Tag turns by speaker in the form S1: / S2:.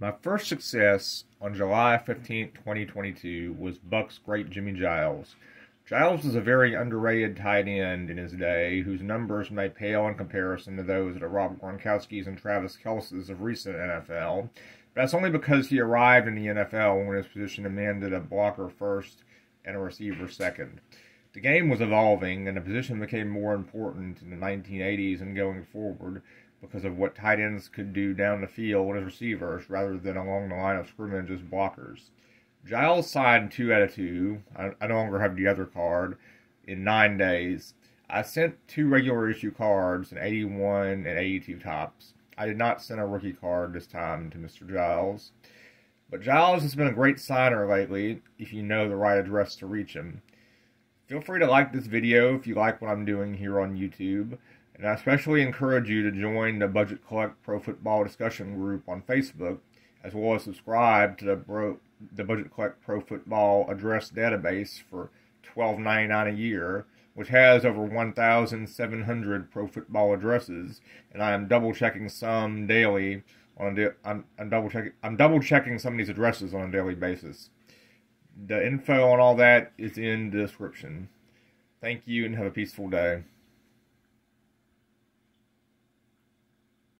S1: My first success on July 15, 2022 was Bucs great Jimmie Giles. Giles was a very underrated tight end in his day, whose numbers may pale in comparison to those of Rob Gronkowski's and Travis Kelce's of recent NFL. But that's only because he arrived in the NFL when his position demanded a blocker first and a receiver second. The game was evolving, and the position became more important in the 1980s and going forward because of what tight ends could do down the field as receivers rather than along the line of scrimmage as blockers. Giles signed two out of two. I, I no longer have the other card in nine days. I sent two regular issue cards, an 81 and 82 Topps. I did not send a rookie card this time to Mr. Giles. But Giles has been a great signer lately if you know the right address to reach him. Feel free to like this video if you like what I'm doing here on YouTube. And I especially encourage you to join the Budget Collect Pro Football discussion group on Facebook, as well as subscribe to the, Bro, the Budget Collect Pro Football address database for $12.99 a year, which has over 1,700 pro football addresses, and I am double checking some daily. On a I'm, I'm double checking. I'm double checking some of these addresses on a daily basis. The info on all that is in the description. Thank you and have a peaceful day.